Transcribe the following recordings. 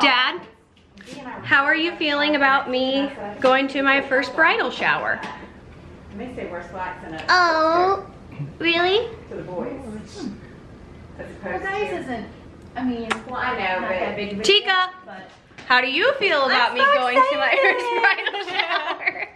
Dad, how are you feeling about me going to my first bridal shower? They say wear slacks and a Oh, really? to the boys. Oh, As Well, opposed guys isn't, I mean, Well, I know, but- that big of a Chica, how do you feel about I'm me so going to my first bridal shower?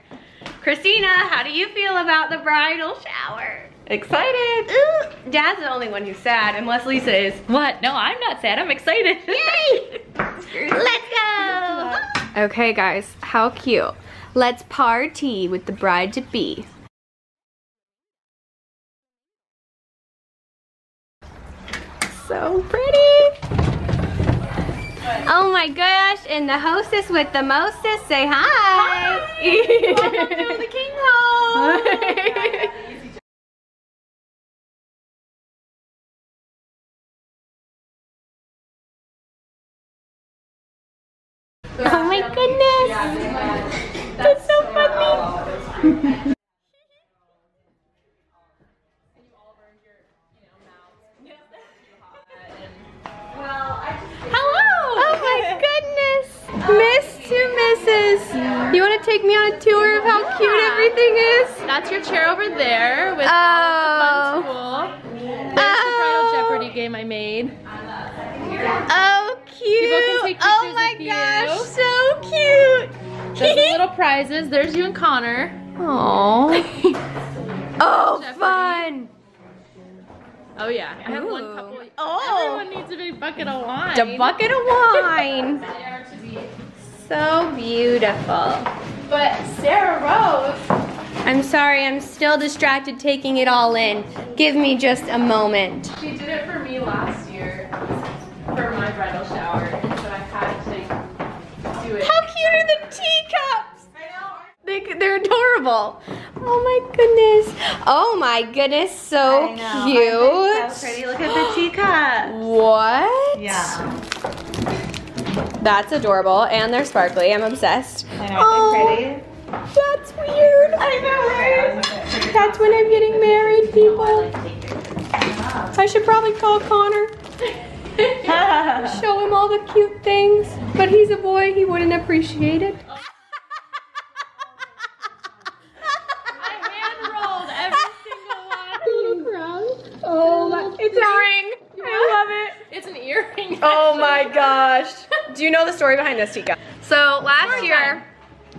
Christina, how do you feel about the bridal shower? Excited. Ooh, Dad's the only one who's sad, unless Lisa is. What? No, I'm not sad. I'm excited. Yay! Let's go! Okay, guys, how cute. Let's party with the bride to be. So pretty. Oh my gosh, and the hostess with the mostest, say hi. Welcome to the king home. You want to take me on a tour of how cute everything is? That's your chair over there with Oh. all the fun oh. tool. There's the Bridal Oh. Jeopardy game I made. Oh, cute. oh my gosh, so cute. There's the little prizes. There's you and Connor. Aww. oh, Jeopardy. fun. Oh yeah. I have one couple. Oh. Everyone needs a big bucket of wine. A bucket of wine. so beautiful. But Sarah Rose. I'm sorry, I'm still distracted taking it all in. Give me just a moment. She did it for me last year for my bridal shower, and so I had to do it. How cute are the teacups? They, they're adorable. Oh my goodness. Oh my goodness, so I know. cute. So pretty. Look at the teacup. What? Yeah. That's adorable, and they're sparkly. I'm obsessed. Oh, pretty. That's weird. I know, right? That's when I'm getting married, people. I should probably call Connor. Show him all the cute things. But he's a boy, he wouldn't appreciate it. I hand rolled every single one. Oh, my, it's a ring. I love it. It's an earring. Oh my gosh. Do you know the story behind this, Tika? So last year,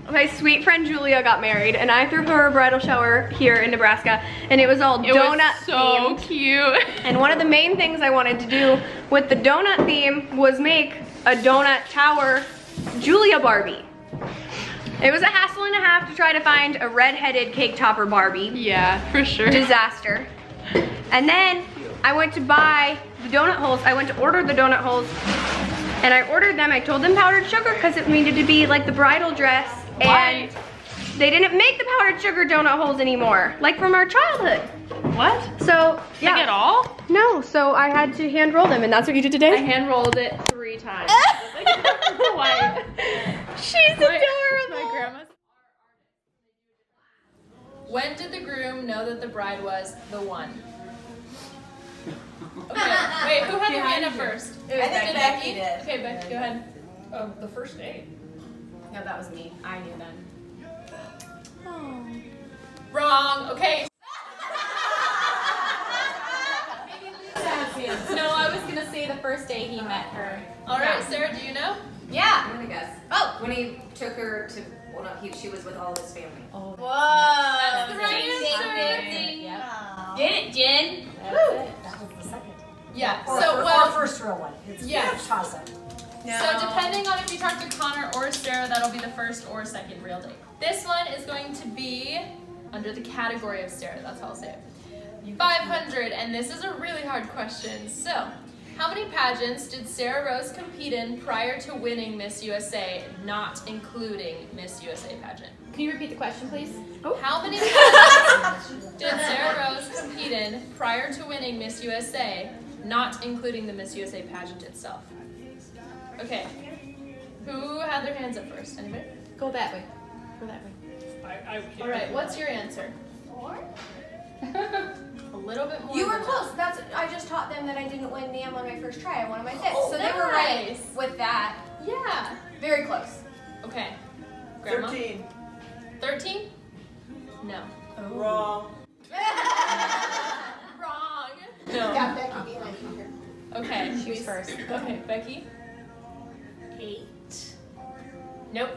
my sweet friend Julia got married, and I threw her a bridal shower here in Nebraska, and it was all It donut was so themed. cute. And one of the main things I wanted to do with the donut theme was make a donut tower Julia Barbie. It was a hassle and a half to try to find a red-headed cake topper Barbie. Yeah, for sure. Disaster. And then I went to buy the donut holes. I went to order the donut holes and I ordered them. I told them powdered sugar because it needed to be like the bridal dress. And they didn't make the powdered sugar donut holes anymore, like from our childhood. What? So, Like yeah. at all? No, so I had to hand roll them and that's what you did today? I hand rolled it three times. Why? She's My adorable. My grandma's. When did the groom know that the bride was the one? Okay, wait, who had their hand up first? It was I think Becky did. Okay, Becky, go ahead. Um, the first date. No, that was me. I knew then. Wrong. Okay. No, I was gonna say the first day he met her. All right, Sarah, do you know? Yeah, I'm gonna guess. Oh, when he took her to, well, no, he, she was with all of his family. Whoa! That's the right answer. Get it, Jen? That was the second. Yeah. Or, So or well. our first real one. It's Yeah. Taza. So depending on if you talk to Connor or Sarah, that'll be the first or second real date. This one is going to be under the category of Sarah. That's how I'll say it. 500, and this is a really hard question. So, how many pageants did Sarah Rose compete in prior to winning Miss USA, not including Miss USA pageant? Can you repeat the question, please? Oh. How many pageants did Sarah Rose compete in prior to winning Miss USA, not including the Miss USA pageant itself? Okay. Who had their hands up first? Anybody? Go that way. Go that way. I, I All right. What's your answer? Four? A little bit more. You were than close. That's I just taught them that I didn't win NAM on my first try. I won on my fifth. Oh, so they were right with that. Yeah. Very close. Okay. Grandma. 13. 13? No. Wrong. Wrong. No. Yeah, Becky being like here. Okay. She was first. Okay, Becky. Eight. Nope.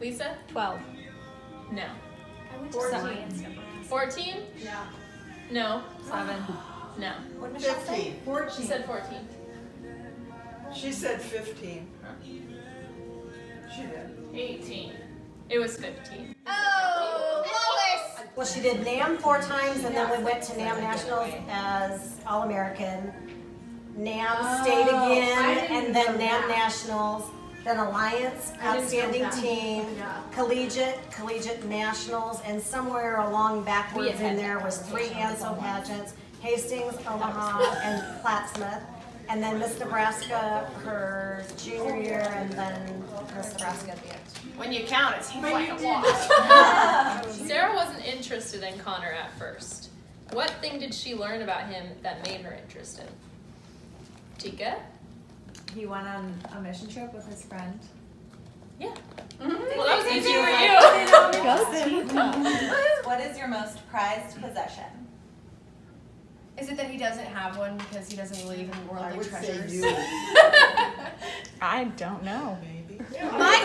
Lisa? Twelve. No. I went to 14. 14? Yeah. No. Seven. No. What did Michelle say? 15. She said 14. She said 15. She did. 18. It was 15. Oh, Lois. Well, she did NAM four times, and then we went to NAM Nationals as All-American. NAM State again, and then NAM Nationals, then Alliance Outstanding Team, Collegiate, Collegiate Nationals, and somewhere along backwards in there was three ANSO pageants, Hastings, Omaha, and Plattsmouth. And then Miss Nebraska her junior year, and then Miss Nebraska at the end. When you count, it seems like a lot. Sarah wasn't interested in Connor at first. What thing did she learn about him that made her interested? Tika? He went on a mission trip with his friend. Yeah. Mm-hmm. Well, that was easy for you. What is your most prized possession? Is it that he doesn't have one because he doesn't believe in worldly I worldly would say treasures? you, I don't know. maybe. My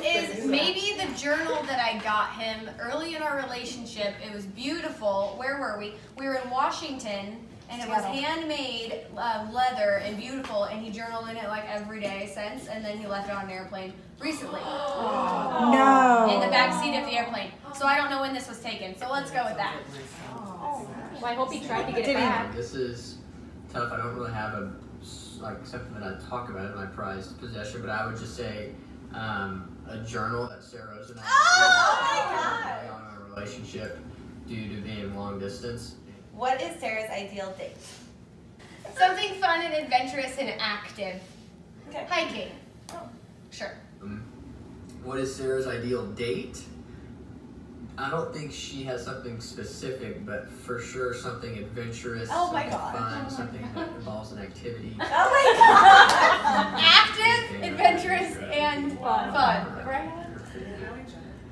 guess is maybe the journal that I got him early in our relationship. It was beautiful. Where were we? We were in Washington, and it was Seattle. handmade um, leather and beautiful. And he journaled in it like every day since. And then he left it on an airplane recently No. in the back seat of the airplane. So I don't know when this was taken. So let's go with that. Well, I hope he tried to get it back. This is tough. I don't really have a like something that I talk about in my prized possession, but I would just say um, a journal that Sarah Rose and I oh on our relationship due to being long distance. What is Sarah's ideal date? Something fun and adventurous and active. Okay. Hiking. Oh. Sure. Um, what is Sarah's ideal date? I don't think she has something specific, but for sure something adventurous, Oh my something God. fun, something that involves an activity. Oh my god! Active, adventurous, and fun.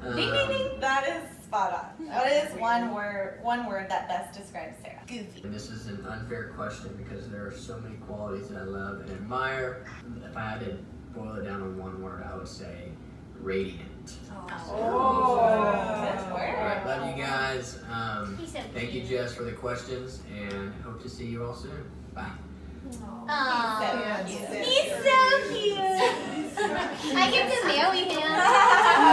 Um, Ding ding ding. That is spot on. What is one word one word that best describes Sarah? Goofy. And this is an unfair question because there are so many qualities that I love and admire. If I had to boil it down in one word, I would say radiant. Oh. Good All word. right, love you guys. Um, so thank you, Jess, for the questions, and hope to see you all soon. Bye. Aw. He's so cute. He's so cute. I get to marry him.